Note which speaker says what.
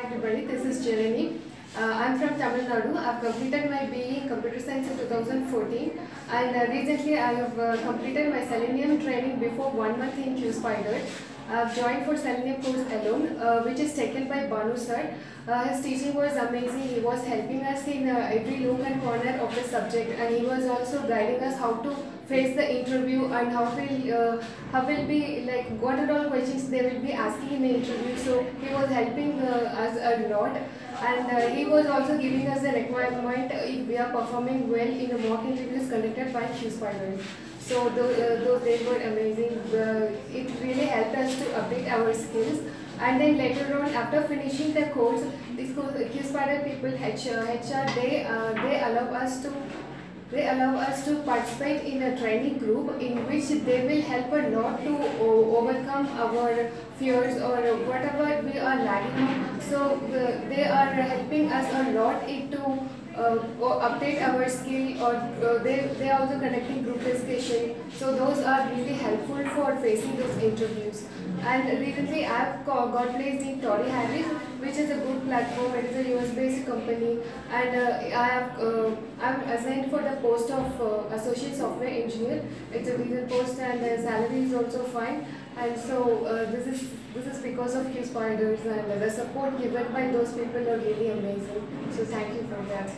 Speaker 1: Hi everybody, this is Janani. Uh, I'm from Tamil Nadu. I've completed my BE in Computer Science in 2014 and uh, recently I have uh, completed my Selenium training before one month in QSpider. I've joined for Selenium course alone uh, which is taken by Banu sir. Uh, his teaching was amazing. He was helping us in uh, every nook and corner of the subject and he was also guiding us how to face the interview and how will how will be like what are all questions they will be asking in the interview. So he was helping uh, us a lot and uh, he was also giving us the requirement if we are performing well in the mock interviews conducted by QSpider. So those, uh, those days were amazing. It really helped us to update our skills. And then later on, after finishing the course, these QSpider people, HR, HR they uh, they allow us to they allow us to participate in a training group in which they will help a lot to our fears or whatever we are lagging on. So uh, they are helping us a lot into uh, update our skill or uh, they, they are also conducting group discussion. So those are really helpful for facing those interviews. And recently I've got placed in Torry Harris which is a good platform. It is a US based company and uh, I have uh, I'm assigned for the post of uh, associate software engineer. It's a decent post and the salary is also fine. And so uh, this is this is because of Q Spiders and the support given by those people are really amazing. So thank you for that.